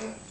Yeah.